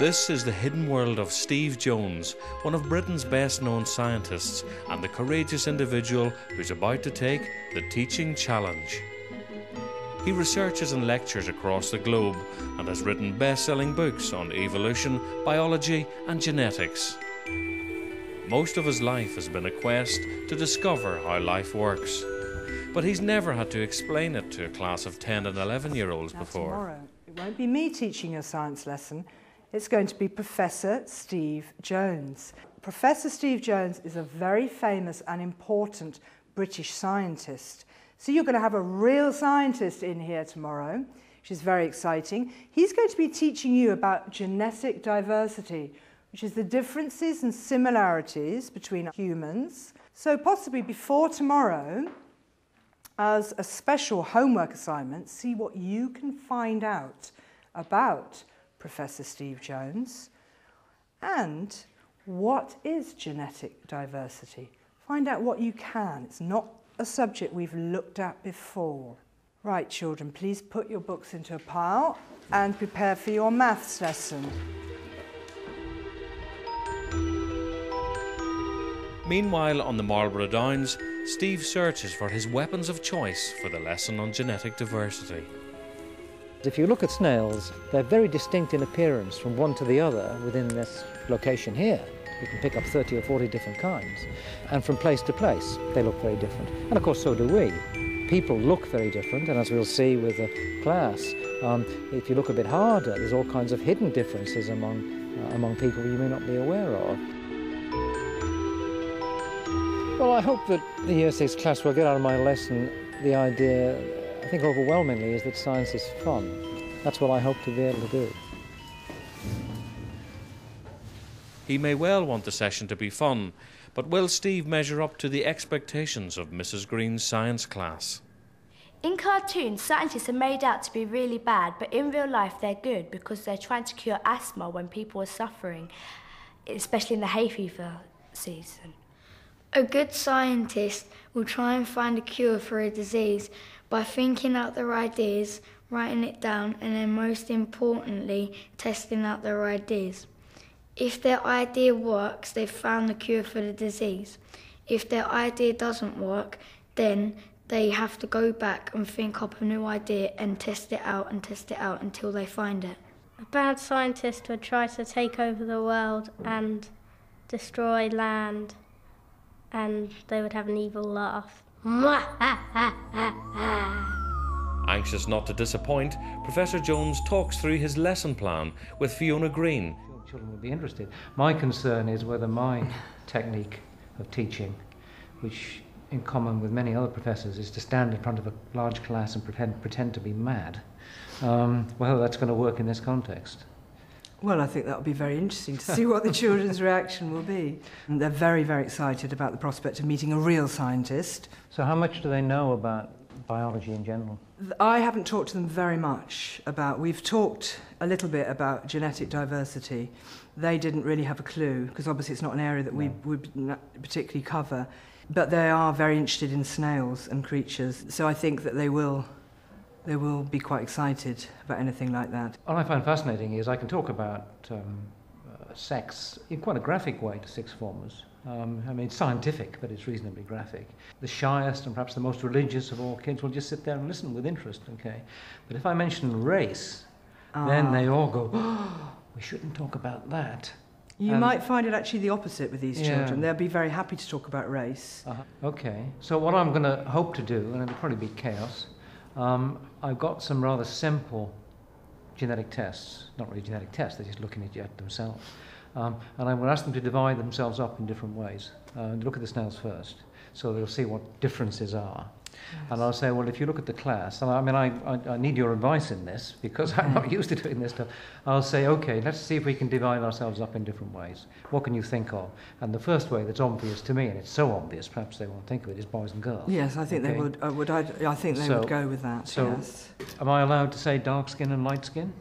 This is the hidden world of Steve Jones, one of Britain's best known scientists and the courageous individual who's about to take the teaching challenge. He researches and lectures across the globe and has written best selling books on evolution, biology, and genetics. Most of his life has been a quest to discover how life works. But he's never had to explain it to a class of 10 and 11 year olds Now, before. Tomorrow, it won't be me teaching a science lesson. It's going to be Professor Steve Jones. Professor Steve Jones is a very famous and important British scientist. So you're going to have a real scientist in here tomorrow, which is very exciting. He's going to be teaching you about genetic diversity, which is the differences and similarities between humans. So possibly before tomorrow, as a special homework assignment, see what you can find out about Professor Steve Jones and what is genetic diversity. Find out what you can. It's not a subject we've looked at before. Right, children, please put your books into a pile and prepare for your maths lesson. Meanwhile, on the Marlborough Downs, Steve searches for his weapons of choice for the lesson on genetic diversity. If you look at snails, they're very distinct in appearance from one to the other within this location here. You can pick up 30 or 40 different kinds. And from place to place, they look very different. And of course, so do we. People look very different, and as we'll see with the class, um, if you look a bit harder, there's all kinds of hidden differences among, uh, among people you may not be aware of. Well, I hope that the Year 6 class will get out of my lesson the idea, think overwhelmingly, is that science is fun. That's what I hope to be able to do. He may well want the session to be fun, but will Steve measure up to the expectations of Mrs. Green's science class? In cartoons, scientists are made out to be really bad, but in real life they're good because they're trying to cure asthma when people are suffering, especially in the hay fever season. A good scientist will try and find a cure for a disease by thinking out their ideas, writing it down, and then most importantly, testing out their ideas. If their idea works, they've found the cure for the disease. If their idea doesn't work, then they have to go back and think up a new idea and test it out and test it out until they find it. A bad scientist would try to take over the world and destroy land, and they would have an evil laugh. Anxious not to disappoint, Professor Jones talks through his lesson plan with Fiona Green. Children will be interested. My concern is whether my technique of teaching, which in common with many other professors is to stand in front of a large class and pretend, pretend to be mad, um, whether that's going to work in this context. Well, I think that will be very interesting to see what the children's reaction will be. And they're very, very excited about the prospect of meeting a real scientist. So, how much do they know about biology in general? I haven't talked to them very much about, we've talked a little bit about genetic diversity. They didn't really have a clue, because obviously it's not an area that we No. would particularly cover. But they are very interested in snails and creatures, so I think that they will, they will be quite excited about anything like that. What I find fascinating is I can talk about um, uh, sex in quite a graphic way to sixth formers. Um, I mean, it's scientific, but it's reasonably graphic. The shyest and perhaps the most religious of all kids will just sit there and listen with interest, okay? But if I mention race, then Ah. they all go, oh, we shouldn't talk about that. You might find it actually the opposite with these Yeah. children. They'll be very happy to talk about race. Uh-huh. Okay, so what I'm going to hope to do, and it'll probably be chaos, um, I've got some rather simple genetic tests, not really genetic tests, they're just looking at themselves. Um, and I'm going to ask them to divide themselves up in different ways. Uh, look at the snails first, so they'll see what differences are. And I'll say, well, if you look at the class, and I mean, I, I, I need your advice in this because I'm not used to doing this stuff. I'll say, okay, let's see if we can divide ourselves up in different ways. What can you think of? And the first way that's obvious to me, and it's so obvious, perhaps they won't think of it, is boys and girls. Yes, I think they would. I would. I, I think they So- would go with that. so- yes. Am I allowed to say dark skin and light skin?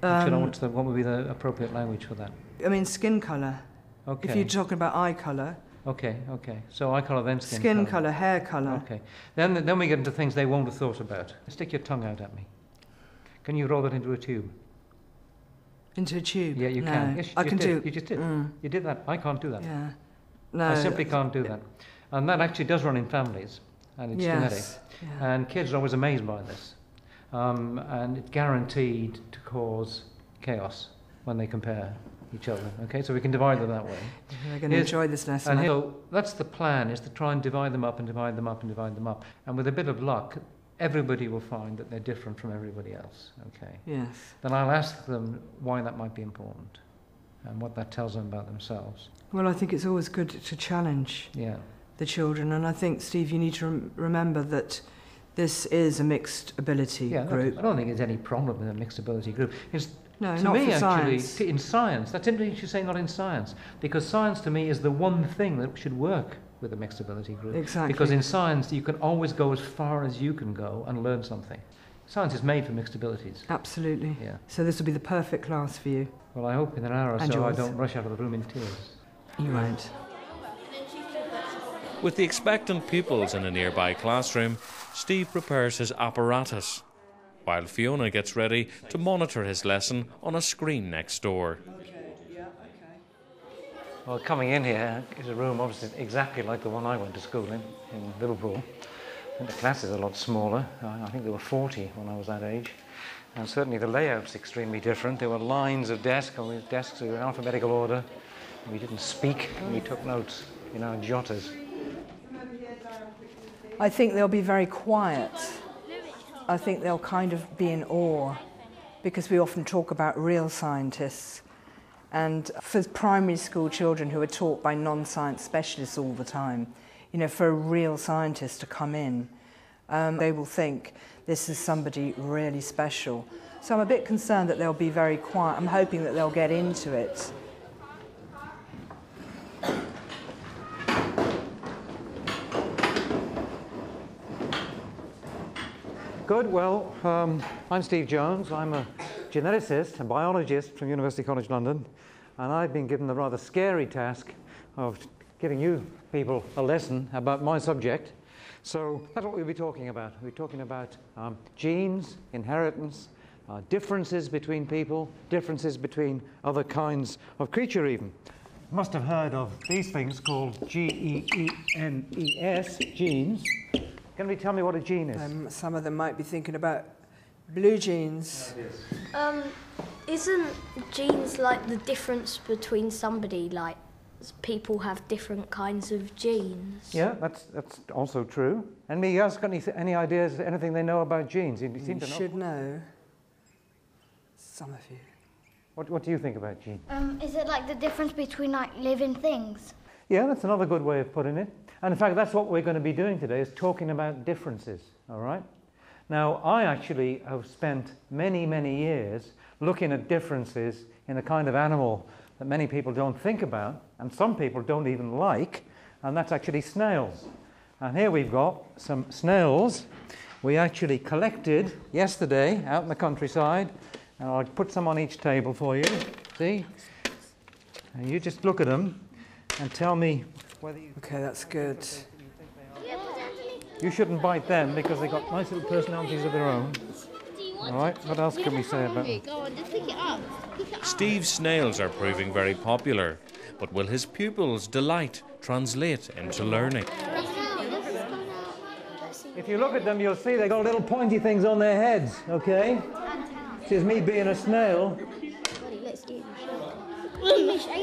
Should I, Um, what's the, what would be the appropriate language for that? I mean, skin colour. Okay. If you're talking about eye colour, okay, okay. So eye colour then skin, skin, colour. hair colour. Okay. Then, then we get into things they won't have thought about. Stick your tongue out at me. Can you roll that into a tube? Into a tube? Yeah, you no. can. Yes, you I can did. do. You just did. Mm, You did that. I can't do that. yeah. No. I simply can't do that. And that actually does run in families, and it's genetic. yes. Yeah. And kids are always amazed by this. Um, and it's guaranteed to cause chaos when they compare each other. Okay, so we can divide them that way. They're going to Here's- enjoy this lesson. And so that's the plan: is to try and divide them up and divide them up and divide them up. And with a bit of luck, everybody will find that they're different from everybody else. Okay. yes. Then I'll ask them why that might be important, and what that tells them about themselves. Well, I think it's always good to challenge Yeah. the children, and I think, Steve, you need to rem- remember that this is a mixed ability Yeah, group. I don't think there's any problem with a mixed ability group. It's, No, to not me, for actually, science. in science, that's interesting you say not in science, because science to me is the one thing that should work with a mixed ability group. Exactly. Because in science, you can always go as far as you can go and learn something. Science is made for mixed abilities. Absolutely. Yeah. So this will be the perfect class for you. Well, I hope in an hour or And so I don't rush out of the room in tears. You won't. With the expectant pupils in a nearby classroom, Steve prepares his apparatus, while Fiona gets ready to monitor his lesson on a screen next door. Well, coming in here is a room obviously exactly like the one I went to school in, in Liverpool. I think the class is a lot smaller. I I think there were 40 when I was that age. And certainly the layout's extremely different. There were lines of desks, and with desks were in alphabetical order. We didn't speak, we took notes in our jotters. I think they'll be very quiet. I think they'll kind of be in awe because we often talk about real scientists. And for primary school children who are taught by non science specialists all the time, you know, for a real scientist to come in, um, they will think this is somebody really special. So I'm a bit concerned that they'll be very quiet. I'm hoping that they'll get into it. Good. Well, um, I'm Steve Jones. I'm a geneticist, a biologist from University College London, and I've been given the rather scary task of giving you people a lesson about my subject. So that's what we'll be talking about. We'll be talking about um, genes, inheritance, uh, differences between people, differences between other kinds of creature, even. Must have heard of these things called G E E N E S, genes. Can you tell me what a gene is? Um, some of them might be thinking about blue jeans. Um, isn't genes like the difference between somebody like people have different kinds of genes? Yeah, that's, that's also true. Anybody else got any, any ideas, anything they know about genes? You seem You to know. should know. Some of you. What, what do you think about genes? Um, is it like the difference between like living things? Yeah, that's another good way of putting it. And in fact, that's what we're going to be doing today, is talking about differences, all right? Now, I actually have spent many, many years looking at differences in a kind of animal that many people don't think about, and some people don't even like, and that's actually snails. And here we've got some snails we actually collected yesterday out in the countryside, and I'll put some on each table for you. See? And you just look at them and tell me whether you Okay, that's good. you shouldn't bite them because they've got nice little personalities of their own. All right, what else can we say about them? Go on, just pick it up. Pick it up. Steve's snails are proving very popular, but will his pupils' delight translate into learning? If you look at them, you'll see they've got little pointy things on their heads, okay? This is me being a snail. Let's get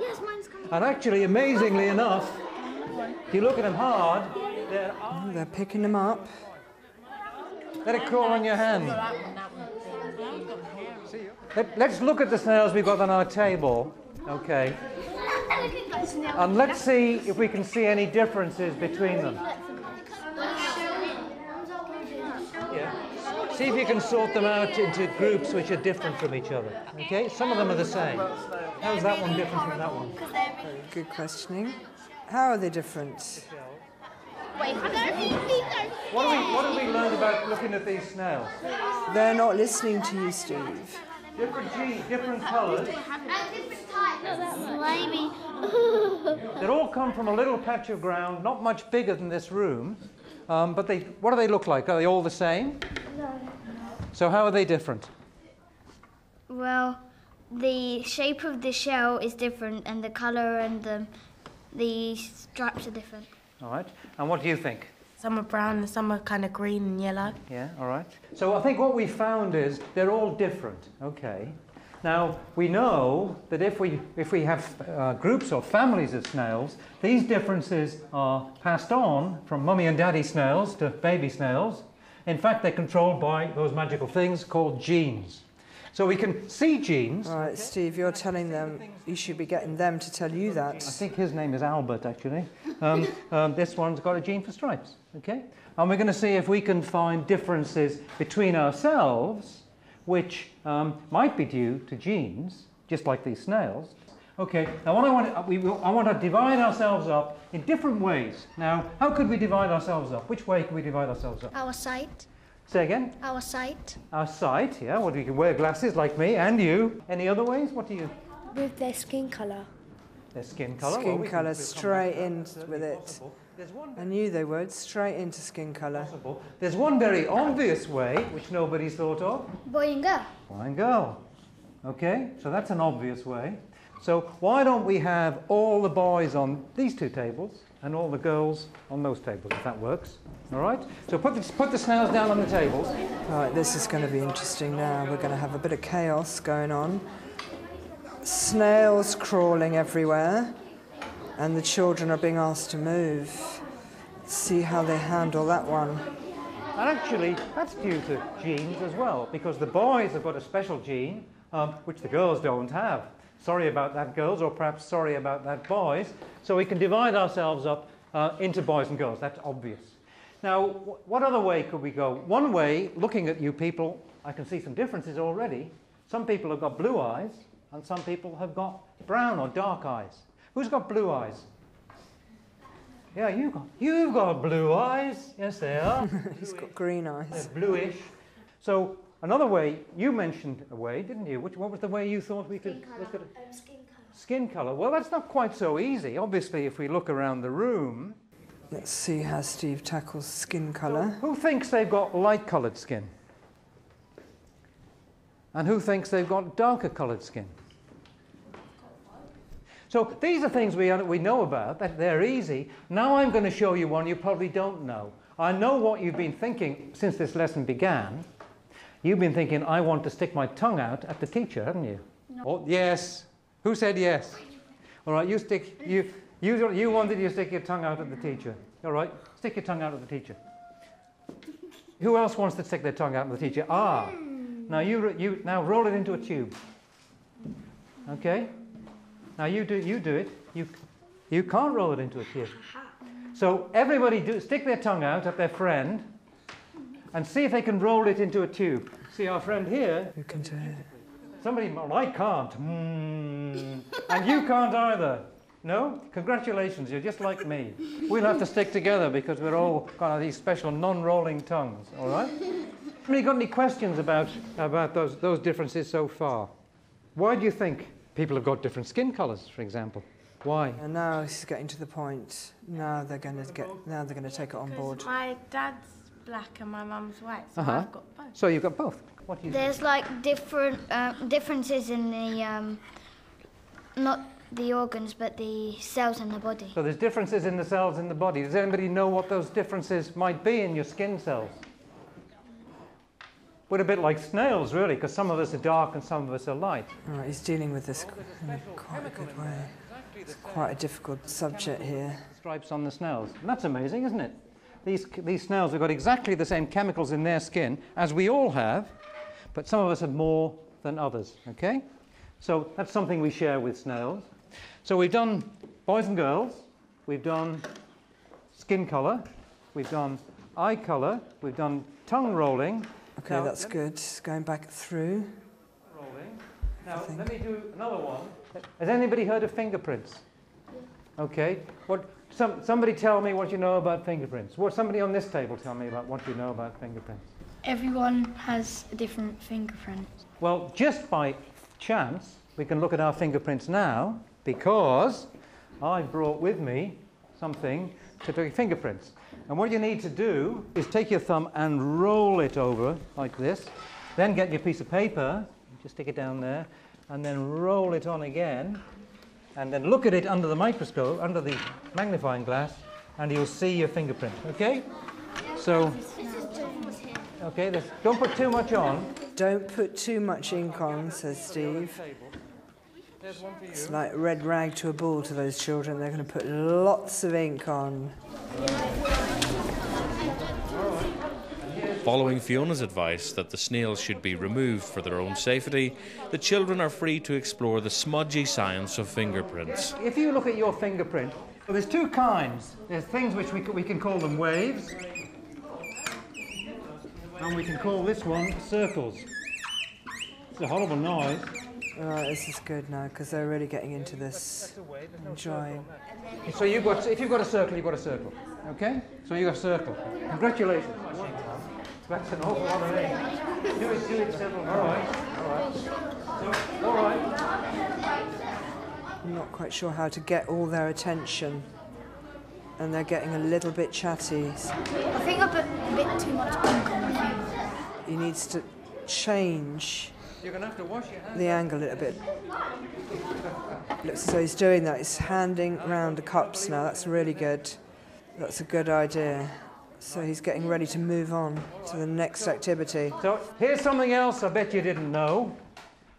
Yes, mine's coming. And actually, amazingly enough, if you look at them hard, they're, Oh, they're picking them up. let it crawl on your hand. Let, let's look at the snails we've got on our table, okay? And let's see if we can see any differences between them. See if you can sort them out into groups which are different from each other. Okay? Some of them are the same. How's that one different from that one? Good questioning. How are they different? Wait, don't we. What do we, what have we learned about looking at these snails? They're not listening to you, Steve. Different genes, different colours. Slimy. They all come from a little patch of ground, not much bigger than this room. Um, but they, what do they look like? Are they all the same? No. So how are they different? Well, the shape of the shell is different, and the colour and the the stripes are different. All right. And what do you think? Some are brown and some are kind of green and yellow. Yeah, all right. So I think what we found is they're all different. Okay. Now we know that if we if we have uh, groups or families of snails, these differences are passed on from mummy and daddy snails to baby snails. In fact, they're controlled by those magical things called genes. So we can see genes. All right, Steve, you're telling them, you should be getting them to tell you that. I think his name is Albert, actually. Um, um, this one's got a gene for stripes, okay? And we're going to see if we can find differences between ourselves, which um, might be due to genes, just like these snails. Okay, now what I want, to, we will, I want to divide ourselves up in different ways. Now, how could we divide ourselves up? Which way can we divide ourselves up? Our sight. Say again? Our sight. Our sight, yeah. Well, you can wear glasses like me and you. Any other ways? What do you? With their skin colour. Their skin colour. Skin Well, we colour straight back to that. in with it. possible. There's one I knew they would, straight into skin colour. possible. There's one very obvious way which nobody's thought of. Boy and girl. Boy and girl. Okay, so that's an obvious way. So why don't we have all the boys on these two tables and all the girls on those tables, if that works? All right. So put the, put the snails down on the tables. All right, this is going to be interesting now. We're going to have a bit of chaos going on. Snails crawling everywhere, and the children are being asked to move. See how they handle that one. And actually, that's due to genes as well, because the boys have got a special gene um, which the girls don't have. Sorry about that, girls, or perhaps sorry about that, boys. So we can divide ourselves up uh, into boys and girls. That's obvious. Now, wh- what other way could we go? One way, looking at you people, I can see some differences already. Some people have got blue eyes, and some people have got brown or dark eyes. Who's got blue eyes? Yeah, you got you've got blue eyes. Yes, they are. He's got green eyes. They're bluish. So another way, you mentioned a way, didn't you? Which, what was the way you thought we could look at it? Um, skin colour. Skin colour. Well, that's not quite so easy. Obviously, if we look around the room, Let's see how Steve tackles skin colour. who thinks they've got light-coloured skin? And who thinks they've got darker coloured skin? So these are things we, we know about, that they're easy. Now I'm going to show you one you probably don't know. I know what you've been thinking since this lesson began. You've been thinking, I want to stick my tongue out at the teacher, haven't you? Oh, yes. Who said yes? All right, you stick, you, you, you wanted you stick your tongue out at the teacher. All right, stick your tongue out at the teacher. Who else wants to stick their tongue out at the teacher? Ah, now you, you now roll it into a tube. Okay? Now you do, you do it. You, you can't roll it into a tube. So everybody do, stick their tongue out at their friend and see if they can roll it into a tube. See our friend here, Who can do it? somebody, well, I can't. Hmm. And you can't either. No? Congratulations, you're just like me. We'll have to stick together because we're all got these special non-rolling tongues, all right? Have you got any questions about, about those, those differences so far? Why do you think people have got different skin colours, for example? Why? And now he's getting to the point. Now they're going to get. Now they're going to take it on board. My dad's black and my mum's white, so Uh-huh. I've got both. So you've got both. What do you think? There's like different uh, differences in the um, not the organs but the cells in the body. So there's differences in the cells in the body. Does anybody know what those differences might be in your skin cells? We're a bit like snails, really, because some of us are dark and some of us are light. All right, he's dealing with this in quite a good way. It's quite a difficult subject here. Stripes on the snails. And that's amazing, isn't it? These, these snails have got exactly the same chemicals in their skin as we all have, but some of us have more than others, okay? So that's something we share with snails. So we've done boys and girls, we've done skin colour, we've done eye colour, we've done tongue rolling. Okay, Now, that's let me- good. Going back through. Rolling. Now, let me do another one. Has anybody heard of fingerprints? Okay. What? Some, somebody tell me what you know about fingerprints. What? Somebody on this table tell me about what you know about fingerprints. Everyone has a different fingerprint. Well, just by chance, we can look at our fingerprints now because I brought with me something to take fingerprints. And what you need to do is take your thumb and roll it over like this. Then get your piece of paper, just stick it down there, and then roll it on again, and then look at it under the microscope, under the magnifying glass, and you'll see your fingerprint. Okay? So, okay, don't put too much on. Don't put too much ink on, says Steve. There's one for you. It's like red rag to a bull to those children. They're going to put lots of ink on. Following Fiona's advice that the snails should be removed for their own safety, the children are free to explore the smudgy science of fingerprints. If you look at your fingerprint, well, there's two kinds. There's things which we, c- we can call them waves, and we can call this one circles. It's a horrible noise. Right, this is good now because they're really getting into this. Enjoying. So you've got, if you've got a circle, you've got a circle. Okay? So you've got a circle. Congratulations. That's an awful lot of ink. Do it, do it several All right. All right. So, all right. I'm not quite sure how to get all their attention. And they're getting a little bit chatty. I think I put a bit too much ink on my finger. He needs to change You're going to have to wash your hands. the angle a little bit. Looks as though he's doing that. He's handing round the cups now. That's really good. That's a good idea. So he's getting ready to move on to the next activity. So here's something else I bet you didn't know.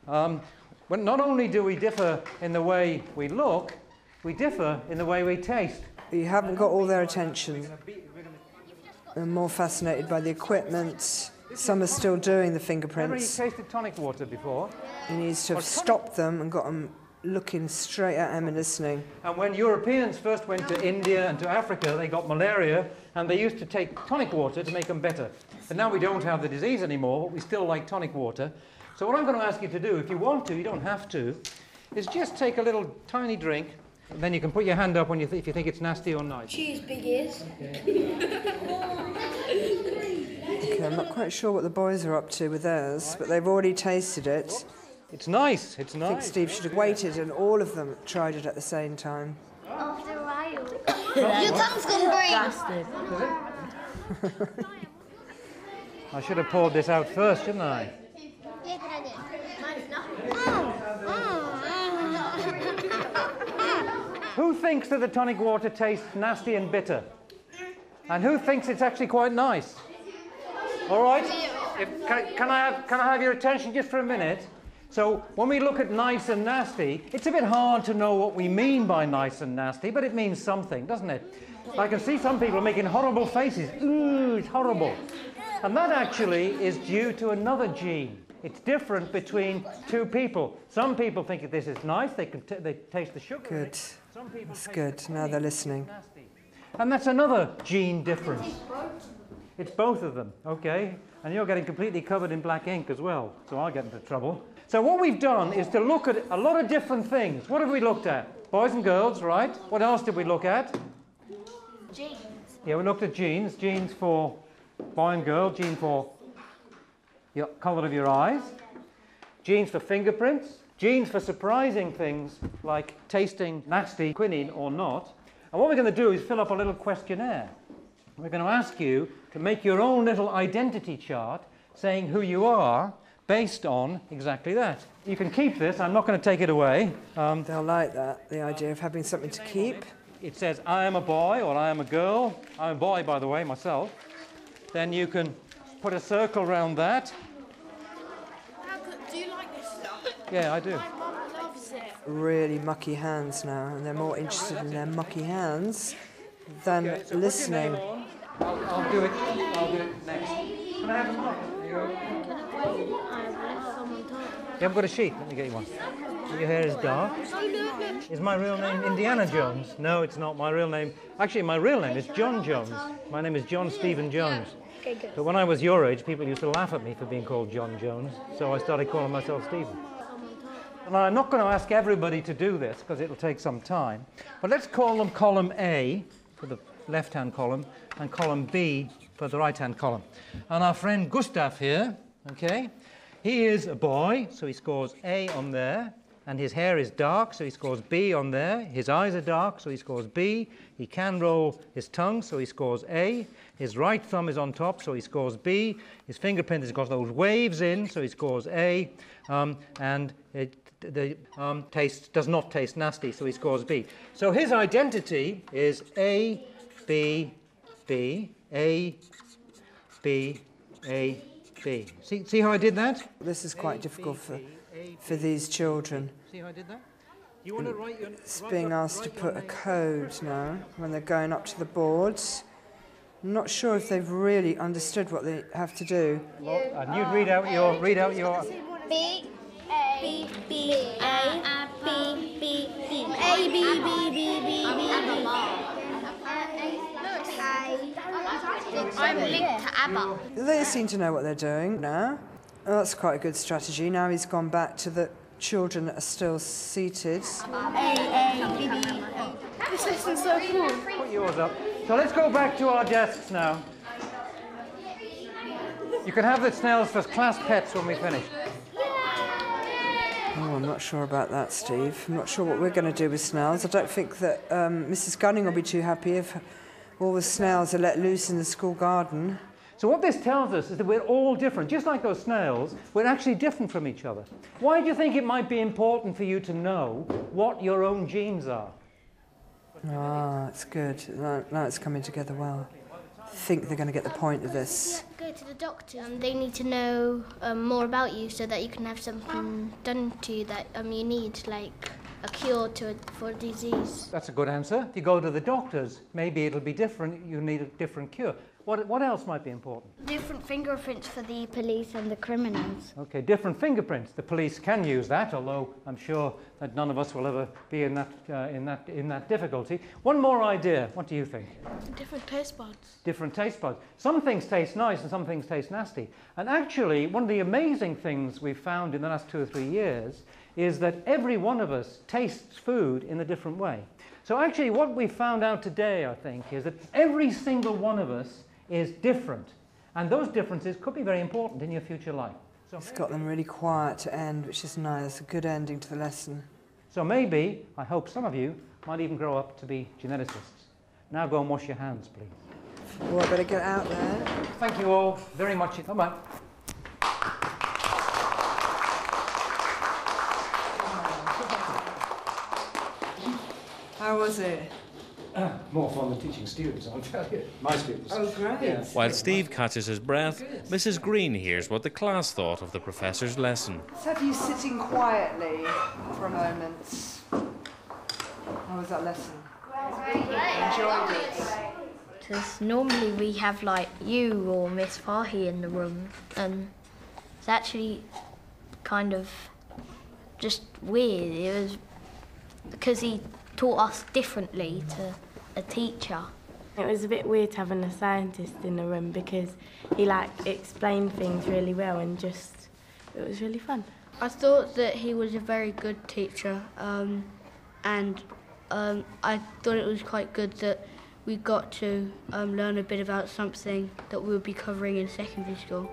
Um, but not only do we differ in the way we look, we differ in the way we taste. You haven't got all their attention. They're more fascinated by the equipment. Some are still doing the Ever you tasted tonic water before? He needs to have stopped them and got them looking straight at him and listening. And when Europeans first went to India and to Africa, they got malaria, and they used to take tonic water to make them better. But now we don't have the disease anymore, but we still like tonic water. So what I'm going to ask you to do, if you want to, you don't have to, is just take a little tiny drink, and then you can put your hand up when you th- if you think it's nasty or nice. Choose big ears. Okay, I'm not quite sure what the boys are up to with theirs, but they've already tasted it. It's nice. It's nice. I think. Steve should have waited and all of them tried it at the same time. After a while. Your tongue's gone green. Blasted. I should have poured this out first, shouldn't I? Yeah, good idea. Mine's not. Who thinks that the tonic water tastes nasty and bitter? And who thinks it's actually quite nice? All right. If, can, can I have, can I have your attention just for a minute? So when we look at nice and nasty, it's a bit hard to know what we mean by nice and nasty, but it means something, doesn't it? I can see some people making horrible faces. Ooh, it's horrible. And that actually is due to another gene. It's different between two people. Some people think that this is nice, they, can t- they taste the sugar. Good. Some people That's good. the Now they're listening. nasty. And that's another gene difference. It's both of them, okay? And you're getting completely covered in black ink as well, so I'll get into trouble. So what we've done is to look at a lot of different things. What have we looked at? Boys and girls, right? What else did we look at? Jeans. Yeah, we looked at genes. Genes for boy and girl, gene for your colour of your eyes, genes for fingerprints, genes for surprising things like tasting nasty quinine or not. And what we're going to do is fill up a little questionnaire. We're going to ask you to make your own little identity chart saying who you are based on exactly that. You can keep this, I'm not going to take it away. Um, They'll like that, the idea of having something to keep. it says I am a boy or I am a girl. I'm a boy, by the way, myself. Then you can put a circle around that. Do you like this stuff? Yeah, I do. My mum loves it. Really mucky hands now, and they're more interested in their mucky hands than Okay, so put your listening. I'll, I'll do it. I'll do it next. Can I have a mark? You haven't got a sheet. Let me get you one. Your hair is dark. Is my real name Indiana Jones? No, it's not. My real name. Actually, my real name is John Jones. My name is John Stephen Jones. But when I was your age, people used to laugh at me for being called John Jones, so I started calling myself Stephen. And I'm not going to ask everybody to do this because it'll take some time. But let's call them column A for the left hand column and column B for the right hand column. And our friend Gustav here, okay, he is a boy, so he scores A on there. and his hair is dark, so he scores B on there. His eyes are dark, so he scores B. He can roll his tongue, so he scores A. His right thumb is on top, so he scores B. His fingerprint has got those waves in, so he scores A. Um, and it, the um, taste does not taste nasty, so he scores B. So his identity is A, B, B, A, B, A, B. See, see how I did that? This is quite difficult for, for these children. See how I did that? You want to mm. write your, It's being your- asked to write your put a code now when they're going up to the boards. I'm not sure if they've really understood what they have to do. And you'd read out your read out your B A B B A B B B A B B B B I'm linked to ABBA. They seem to know what they're doing now. Well, that's quite a good strategy. Now he's gone back to the children that are still seated. This lesson's so cool. put yours up. So let's go back to our desks now. You can have the snails for class pets when we finish. Oh, I'm not sure about that, Steve. I'm not sure what we're going to do with snails. I don't think that um, Mrs. Gunning will be too happy if all the snails are let loose in the school garden. So what this tells us is that we're all different. Just like those snails, we're actually different from each other. Why do you think it might be important for you to know what your own genes are? Ah, it's good. Now, now it's coming together well. I think they're going to get the point of this. Go to the doctor. Um, they need to know um, more about you so that you can have something done to you that um, you need, like a cure to for disease. That's a good answer. If you go to the doctors, maybe it'll be different. You need a different cure. What, what else might be important? Different fingerprints for the police and the criminals. Okay, different fingerprints. The police can use that, although I'm sure that none of us will ever be in that, uh, in that, in that difficulty. One more idea. What do you think? Different taste buds. different taste buds. Some things taste nice and some things taste nasty. And actually, one of the amazing things we've found in the last two or three years is that every one of us tastes food in a different way. So actually, what we found out today, I think, is that every single one of us is different. And those differences could be very important in your future life. So It's got them really quiet to end, which is nice. It's a good ending to the lesson. So maybe, I hope some of you might even grow up to be geneticists. Now go and wash your hands, please. Well, I better get out there. Thank you all very much. Bye-bye. How was it? More fun than teaching students, I'll tell you. My students. Oh, great. Yeah. While Steve catches his breath, Mrs. Green hears what the class thought of the professor's lesson. Let's have you sitting quietly for a moment. How was that lesson? Enjoyed it. Because normally we have like you or Miss Fahy in the room, and it's actually kind of just weird. It was because he taught us differently to a teacher. It was a bit weird having a scientist in the room because he like explained things really well and just it was really fun. I thought that he was a very good teacher, um, and um, I thought it was quite good that we got to um, learn a bit about something that we'll be covering in secondary school.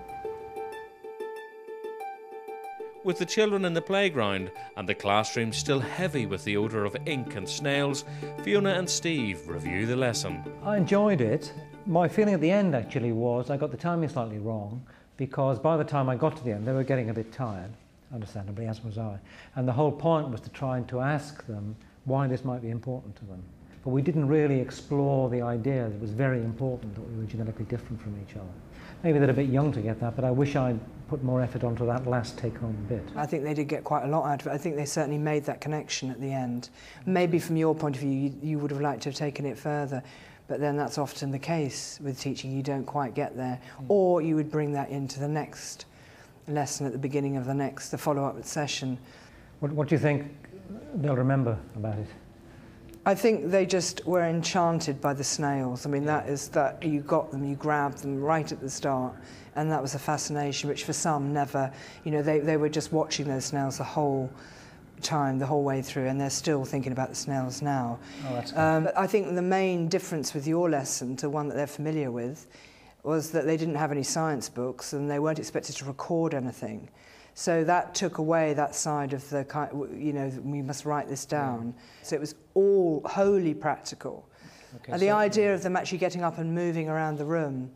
With the children in the playground and the classroom still heavy with the odour of ink and snails, Fiona and Steve review the lesson. I enjoyed it. My feeling at the end actually was I got the timing slightly wrong because by the time I got to the end, they were getting a bit tired, understandably, as was I. And the whole point was to try and to ask them why this might be important to them. But we didn't really explore the idea that it was very important that we were genetically different from each other. Maybe they're a bit young to get that, but I wish I'd put more effort onto that last take-home bit. I think they did get quite a lot out of it. I think they certainly made that connection at the end. Maybe from your point of view, you, you would have liked to have taken it further, but then that's often the case with teaching. You don't quite get there. Mm. Or you would bring that into the next lesson at the beginning of the next, the follow-up session. What, what do you think they'll remember about it? I think they just were enchanted by the snails. I mean, that is that you got them, you grabbed them right at the start, and that was a fascination which for some never, you know, they, they were just watching those snails the whole time, the whole way through, and they're still thinking about the snails now. Oh, that's Um, I think the main difference with your lesson to one that they're familiar with was that they didn't have any science books and they weren't expected to record anything. So that took away that side of the kind, you know, we must write this down. So it was all wholly practical. Okay, and the so- idea of them actually getting up and moving around the room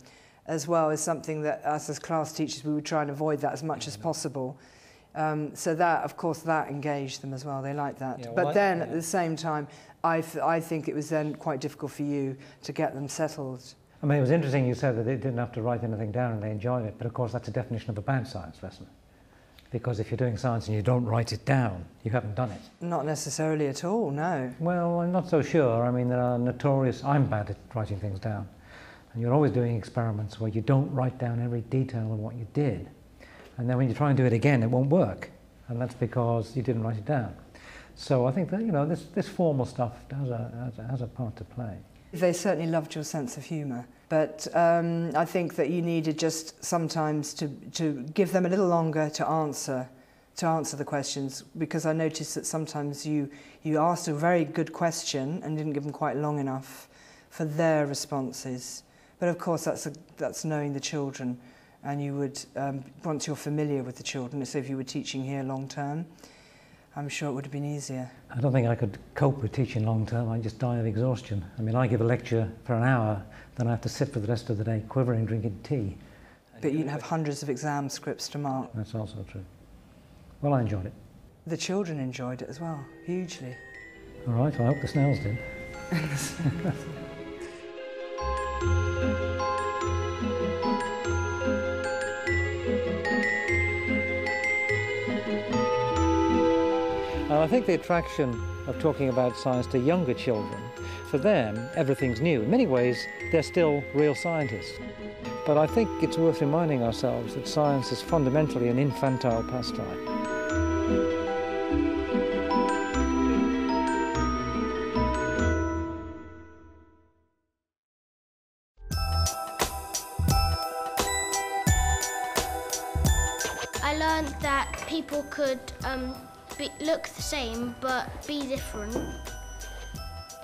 as well is something that us as class teachers, we would try and avoid that as much as possible. Um, so that, of course, that engaged them as well. They liked that. Yeah, well, but I- then yeah. at the same time, I, th- I think it was then quite difficult for you to get them settled. I mean, it was interesting you said that they didn't have to write anything down and they enjoyed it, but of course that's a definition of a bad science lesson. Because if you're doing science and you don't write it down, you haven't done it. Not necessarily at all, no. Well, I'm not so sure. I mean, there are notorious, I'm bad at writing things down. And you're always doing experiments where you don't write down every detail of what you did. And then when you try and do it again, it won't work. And that's because you didn't write it down. So I think that, you know, this, this formal stuff has a, has a, has a part to play. They certainly loved your sense of humour. But um, I think that you needed just sometimes to, to give them a little longer to answer to answer the questions because I noticed that sometimes you, you asked a very good question and didn't give them quite long enough for their responses. But of course, that's, a, that's knowing the children and you would, um, once you're familiar with the children, so if you were teaching here long term, I'm sure it would have been easier. I don't think I could cope with teaching long term. I'd just die of exhaustion. I mean, I give a lecture for an hour, then I have to sit for the rest of the day quivering, drinking tea. But you'd have hundreds of exam scripts to mark. That's also true. Well, I enjoyed it. The children enjoyed it as well, hugely. All right, well, I hope the snails did. I think the attraction of talking about science to younger children, for them, everything's new. In many ways, they're still real scientists. But I think it's worth reminding ourselves that science is fundamentally an infantile pastime. I learned that people could um, be, look the same but be different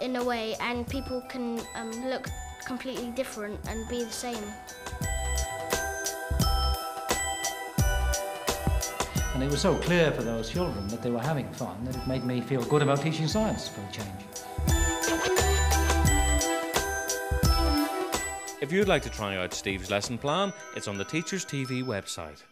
in a way, and people can um, look completely different and be the same. And it was so clear for those children that they were having fun that it made me feel good about teaching science for a change. If you'd like to try out Steve's lesson plan, it's on the Teachers TV website.